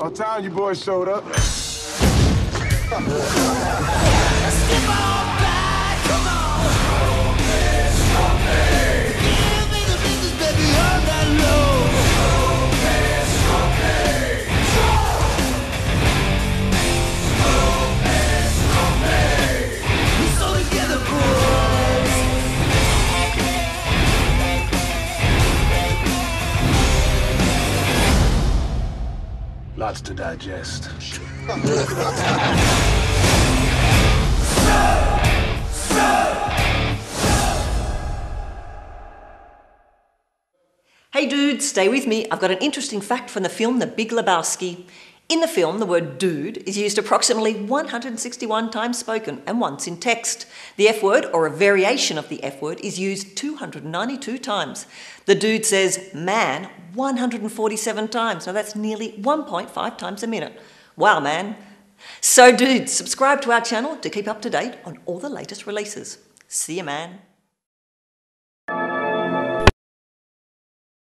On time you boys showed up. Lots to digest. Hey dudes, stay with me. I've got an interesting fact from the film The Big Lebowski. In the film, the word dude is used approximately 161 times spoken and once in text. The F word, or a variation of the F word, is used 292 times. The dude says man 147 times. Now that's nearly 1.5 times a minute. Wow, man. So, dude, subscribe to our channel to keep up to date on all the latest releases. See you, man.